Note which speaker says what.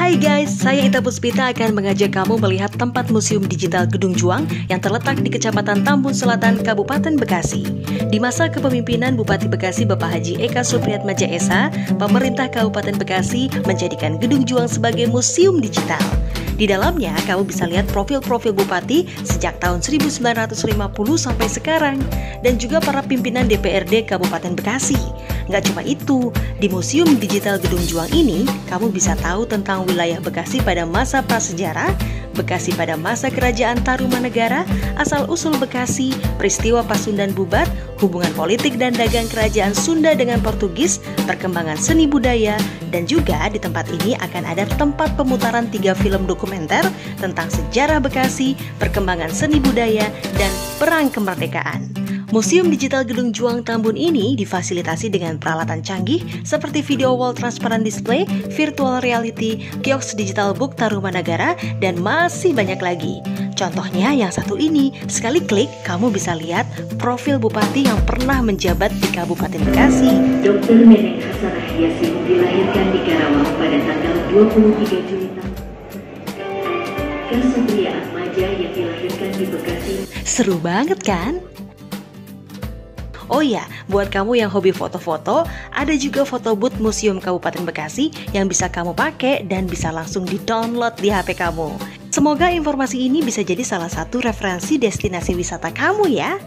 Speaker 1: Hai guys, saya Ita Puspita akan mengajak kamu melihat tempat Museum Digital Gedung Juang yang terletak di Kecamatan Tambun Selatan, Kabupaten Bekasi. Di masa kepemimpinan Bupati Bekasi Bapak Haji Eka Supriyat Esa, pemerintah Kabupaten Bekasi menjadikan Gedung Juang sebagai museum digital. Di dalamnya, kamu bisa lihat profil-profil bupati sejak tahun 1950 sampai sekarang dan juga para pimpinan DPRD Kabupaten Bekasi. Nggak cuma itu, di Museum Digital Gedung Juang ini, kamu bisa tahu tentang wilayah Bekasi pada masa prasejarah, Bekasi pada masa kerajaan Tarumanegara, asal-usul Bekasi, peristiwa Pasundan bubar, hubungan politik dan dagang kerajaan Sunda dengan Portugis, perkembangan seni budaya, dan juga di tempat ini akan ada tempat pemutaran tiga film dokumenter tentang sejarah Bekasi, perkembangan seni budaya, dan perang kemerdekaan. Museum Digital Gedung Juang Tambun ini difasilitasi dengan peralatan canggih seperti video wall transparent display, virtual reality, kiosk digital book Tarumanagara, dan masih banyak lagi. Contohnya yang satu ini, sekali klik kamu bisa lihat profil bupati yang pernah menjabat di Kabupaten Bekasi.
Speaker 2: Dr. Neneng Hasanah Yasin dilahirkan di Karawang pada tanggal 23 Juli tahun. Kasubria Atmaja yang dilahirkan di Bekasi
Speaker 1: Seru banget kan? Oh iya, buat kamu yang hobi foto-foto, ada juga foto booth Museum Kabupaten Bekasi yang bisa kamu pakai dan bisa langsung di-download di HP kamu. Semoga informasi ini bisa jadi salah satu referensi destinasi wisata kamu ya.